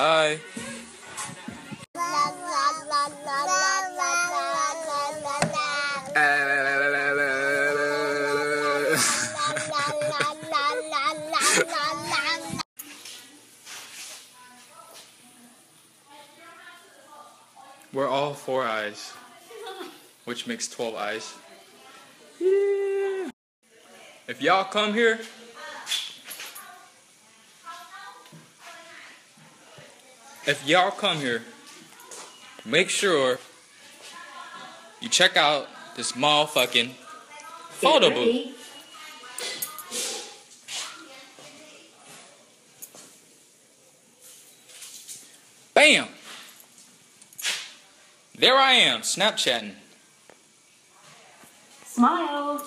Hi. We're all four eyes, which makes 12 eyes. If y'all come here, if y'all come here, make sure you check out this motherfucking photo booth. Bam! There I am, Snapchatting. Smile.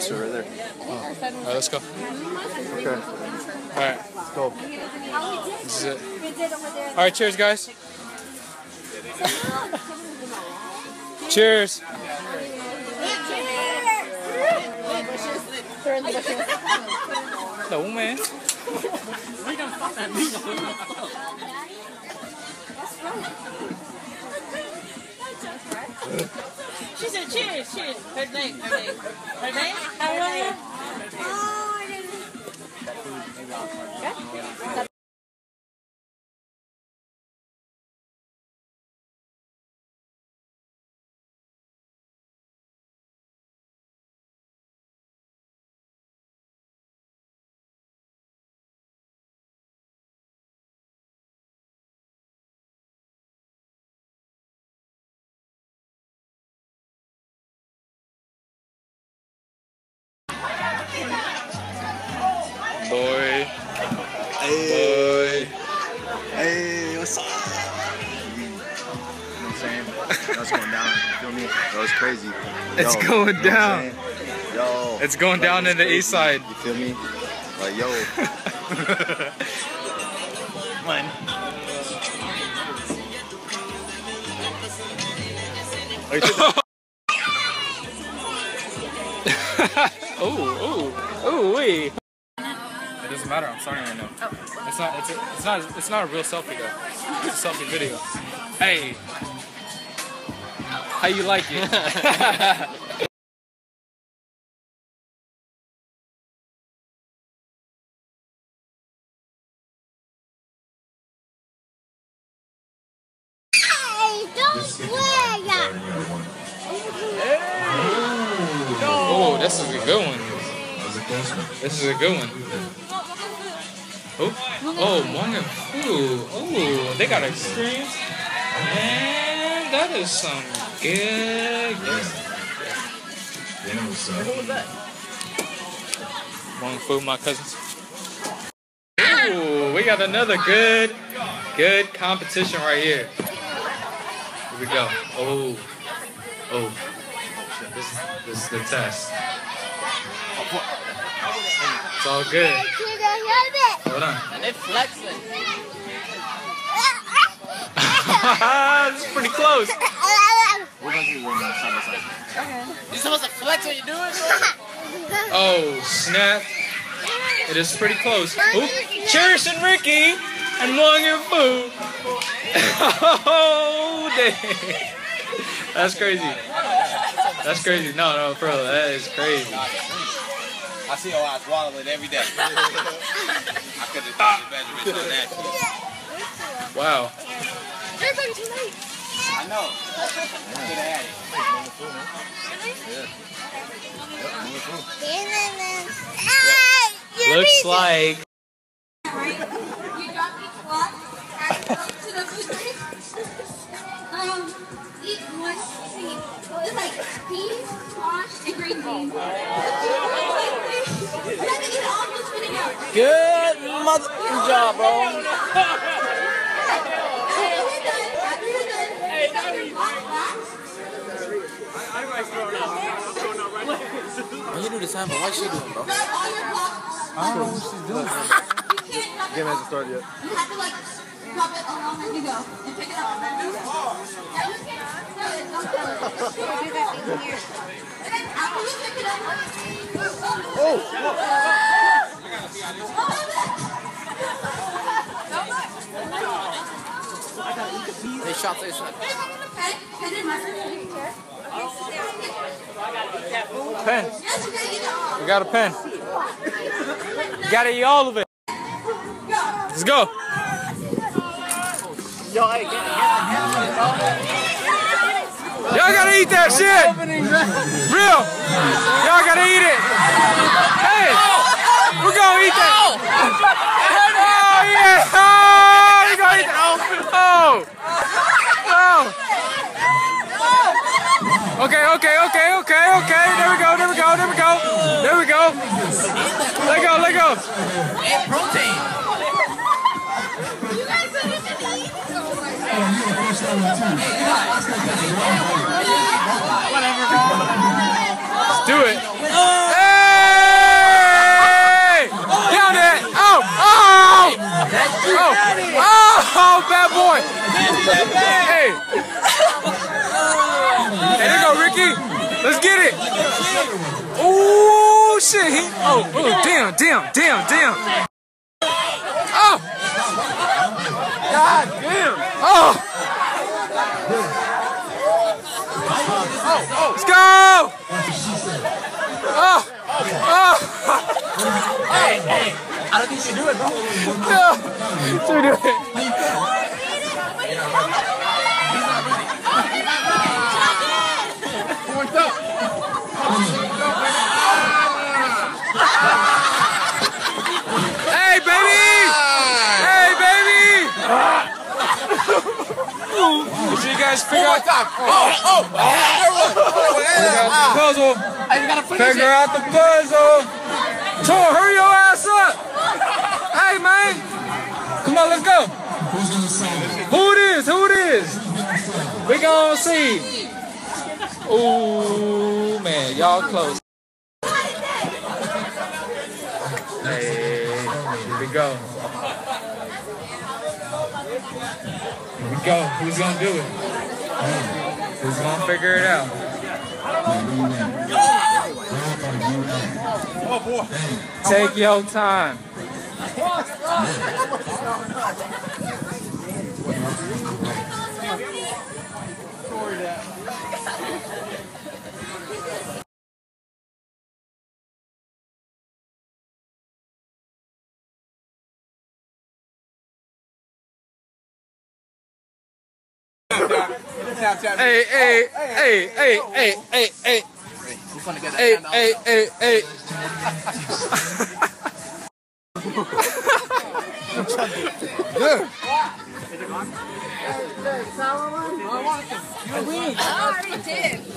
It's over there. Alright, let's go. Okay, Alright, let's go. this is it. Alright, cheers, guys. cheers. No, man. She said cheers, cheers. Her name, her name. Her name? How are you? Uh, It's Yo, going you know down. Yo. It's going down in the east side. You feel me? Like, yo. Man. oh, oh, oh, wait. It doesn't matter. I'm starting right now. Oh. It's not. It's, a, it's not. It's not a real selfie though. It's a selfie video. Hey, how you like it? oh, this is a good one. This is a good one. Oh, oh, Mwanga. Ooh, oh, they got extremes. And that is some good. good. Mwanga food, my cousins. Ooh, we got another good, good competition right here. Here we go. Oh, oh. This, this is the test. It's all good. Hold on. And they flexing. this is pretty close. We're gonna do one side by side. You supposed to flex when you do it? Oh, snap. It is pretty close. Oop. Cheers and Ricky and Wong and Fu. Oh, dang. That's crazy. That's crazy. No, no, bro, that is crazy. I see your eyes waddling every day. I could have done a better bitch on that. Wow. I know. I could have had it. Looks like. Um, eat one It's like peas, squash, and green beans. Good mother job, bro. When you do the same, but what she doing, bro? I don't know what she's doing. Game hasn't started yet. You have to like drop it along as you go and pick it up. You can't throw it. Don't throw it. Do that in here. And then after you pick it up. Oh! They shot this. Okay, and then my you care? Pen. You gotta get it off. We got a pen. You gotta eat all of it. Let's go. Y'all gotta eat that shit. Real. Y'all gotta eat it. Hey, we're gonna eat that. Oh yeah. Oh, we gonna eat that. Oh. Oh. Okay, okay, okay, okay, okay. There we go, there we go, there we go. There we go. Let go, let go. And protein. You guys don't even eat. Let's do it. Hey! Down there. Oh, oh! Oh, oh, bad boy. Hey, there go Ricky. Let's get it. Oh, shit. He, oh, oh, damn, damn, damn, damn. Oh. God damn. Oh. oh let's go! Oh! Oh! hey, hey. I don't think you do it, bro. No! Should we do it? Hey, baby! Hey, baby! Did you guys figure out Oh, oh, the puzzle? I gotta finish Figure out the puzzle. Tor, hurry your ass up. Hey, man. Come on, let's go. Who it is? Who it is? We gonna see. Ooh, man, y'all close. Hey, here we go. Go. Who's gonna do it? Who's gonna figure it out? Oh, Take your time. Hey, hey, hey, hey, hey, hey, hey. He's gonna get that Hey, hand off. hey, hey, hey.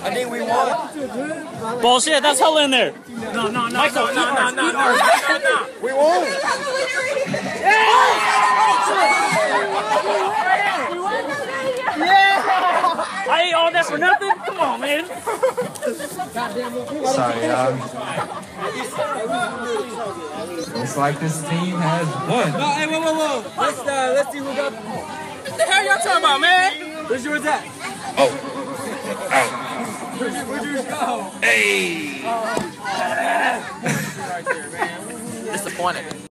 I think we won. Bullshit, that's hell in there. No, no, no, Michael, no, no, no, no, no, no. We won. I ate all that for nothing? Come on, man. Sorry, y'all. Looks like this team has won. hey, whoa, whoa, whoa. Let's, uh, let's see who got. What the hell y'all talking about, man? Where's yours at? Disappointed.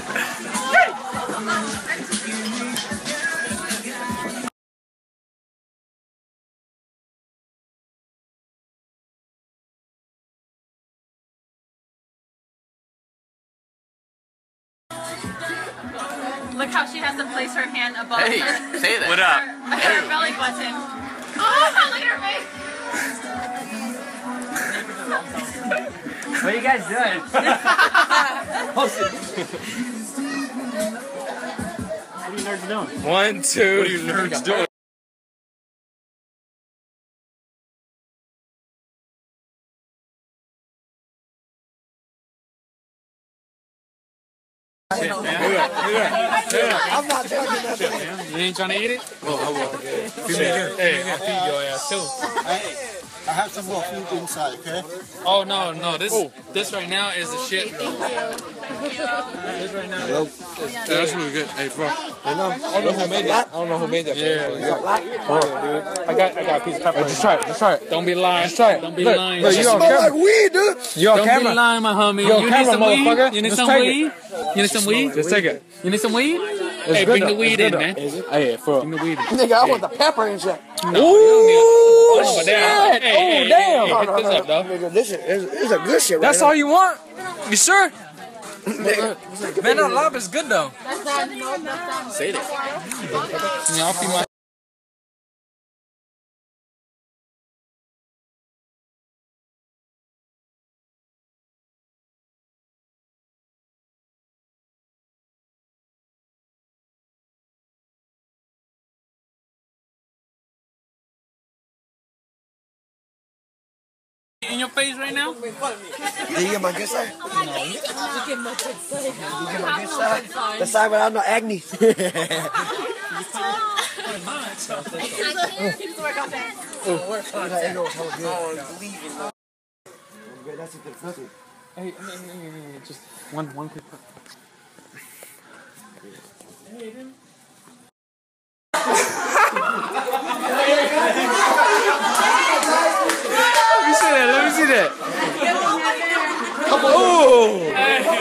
how she has to place her hand above Hey, her, say that. What up? her belly button. Oh, look at her face. What are you guys doing? How do you nerds doing? One, two. What are you nerds doing? I'm not talking nothing. You ain't trying to eat it? Oh, I will. Feed me again. Hey, I'll feed your ass too. Hey, I have some more food inside, okay? Oh no, no, this oh. this right now is the shit. This right now. Yeah, that's really good. Hey, bro. I know. I don't know who made that. I don't know who made that. Yeah. Hold on, dude. I got I got a piece of pepper. just try it. Just try it. Don't be lying. Just try it. Don't be Look, lying. look, you on Smell like weed, dude. You on Don't camera? be lying, my homie. You on you camera, need some weed? motherfucker? You need Just some take weed? You need some weed? Just take it. You need some weed? hey, bring the weed in, man. Hey, for. Bring the weed in. Nigga, I want the pepper and shit. Ooh, oh, shit. damn. Oh, hey, Oh, hey, damn. Hey, hit this up, though. Nigga, this shit is, is a good shit right That's now. all you want? You sure? Man, that lob is good though. Say that. Yeah, I'll feed my. Face right now? Did you get my good side? No. You get my good side? The side without no acne. Hey, just one, one quick. Let me see that. Let me see that. Oh!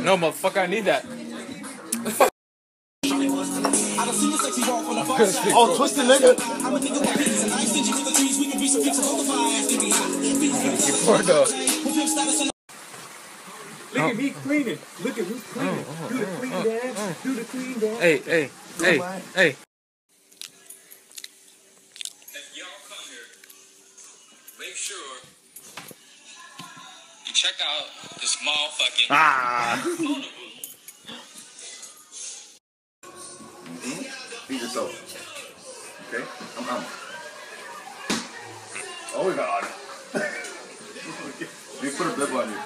No, motherfucker, I need that. I don't see the sexy bar on the fire side. Oh, twisted nigga. You poor dog. Oh. Look at me cleaning. Look at me oh, cleaning. Oh, Do the clean dance. Do the clean dance. Hey, hey, hey, hey. Sure you check out this motherfucking Ah. photo booth. Feed yourself. Okay? I'm out. Oh god. you put a bib on you.